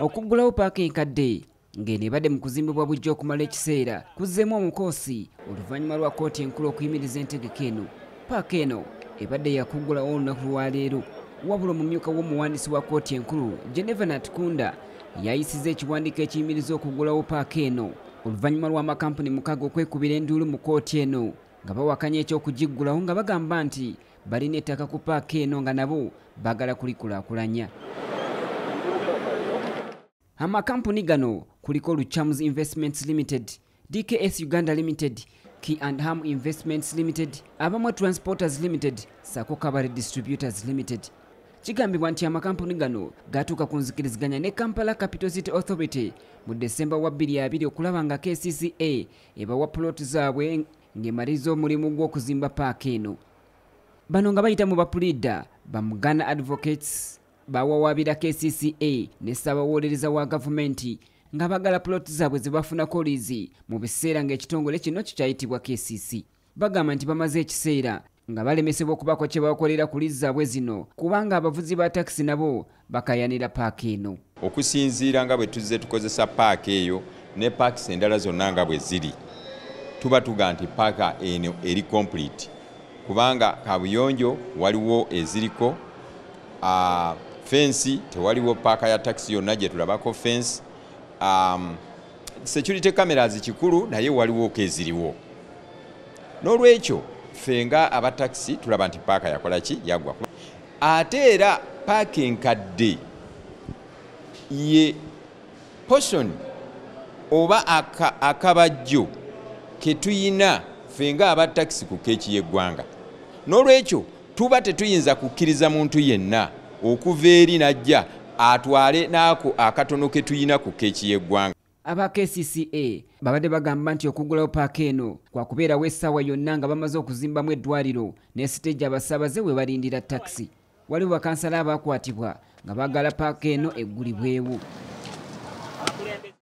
okuggulawo paaka enkadde ng'eno ebadde mu kuzimbibwa bujja okumala ekiseera kuzzeemu omukoosi oluvannyuma lwa kkooti enkulu okuyimiriza entegeka eno. Paaka eno ebadde yakuggulawo olunaku lwaleero wabula omumyuka w'omuwandiisi wa kkooti enkulu geneva natkunda yayisiza ekiwandiiko ekiyimiriza okuggulawo paaka eno. Oluvannyuma lw'amakampuni mukaaga okwekubira enduulu mu kkooti eno nga bawakanya ekyokugiggulawo nga bagamba nti balina ettaka ku paaka eno nga nabo baagala kulikulaakulanya amakampuni gano kuliko luchams investments limited dks uganda limited key and ham investments limited abamwe transporters limited sako kabare distributors limited. Kigambibwa nti amakampuni gano gatuuka ku nzikiriziganya ne kampala capital city authority mu desemba wa 22 okulaba nga kcca ebawa puloti zaabwe ng'emaliriza omulimu gw'okuzimba paaka eno. Bano nga bayita mu bapulida bamugana advocates bawawaabira kcca ne ssaabawolereza wa gavumenti nga bagala puloti zaabwe ze bafunako liizi mu biseera ng'ekitongole kino kikyayitibwa kcc bagamba nti bamaze ekiseera nga balemesebwa okubako kye bakolera ku liizi zaabwe zino kubanga abavuzi ba takisi nabo bakayanira paaka eno. Okusinziira nga bwe tuzze tukozesa paaka eyo ne paakisi endala zonna nga bwe ziri tuba tuga nti paaka eno eri complete. Kubanga kabuyonjo waliwo eziriko fensi tewaliwo paaka ya takisi yonna gye tulabako fensi. Um, security cameras kikulu naye waliwoko eziriwo n'olwekyo ffe nga abatakisi tulaba nti paaka yakola ki? Yagwa ate era paaka enkadde ye poson oba akabajjo aka ketuyina ffe nga abatakisi ku keeki y'eggwanga. N'olwekyo tuba tetuyinza kukkiriza muntu yenna okuva eri najja atwale n'ako akatono ke tuyina ku keeki y'eggwanga. Aba kcca babadde bagamba nti okuggulawo paaka eno kwakubeerawo essaawa yonna nga bamaze okuzimbamu eddwaliro ne siteegi abasaabaze we balindira takisi waliwo bakansala abaakwatibwa nga baagala paaka eno eggulibwewo